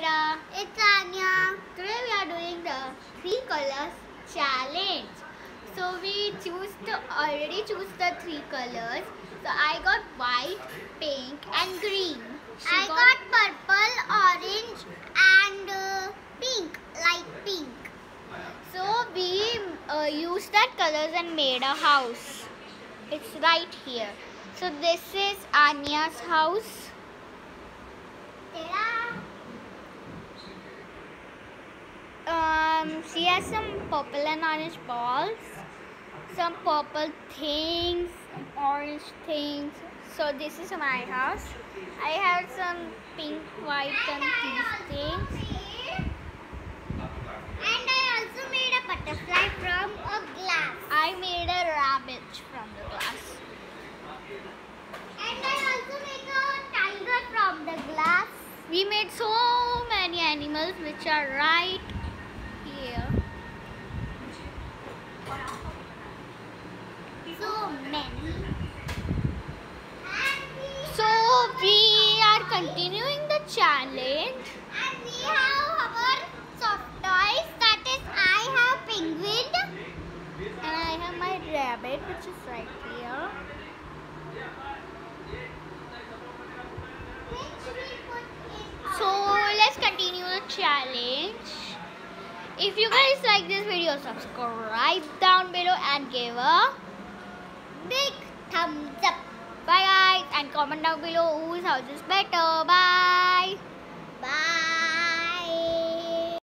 It's Aanya. Today we are doing the three colors challenge. So we choose to already choose the three colors. So I got white, pink, and green. She I got purple, orange, and uh, pink, light pink. So we uh, used that colors and made a house. It's right here. So this is Aanya's house. Um, she has some purple and orange balls, some purple things, orange things. So this is my house. I have some pink, white, and these things. And I also made a butterfly from a glass. I made a rabbit from the glass. And I also made a tiger from the glass. We made so many animals which are right here. So many. So we are continuing the challenge. and we have our soft toys. That is, I have penguin. And I have my rabbit which is right here. Which we put in So our let's continue the challenge. If you guys like this video, subscribe down below and give a big thumbs up. bye guys and comment down below whose house is better. Bye.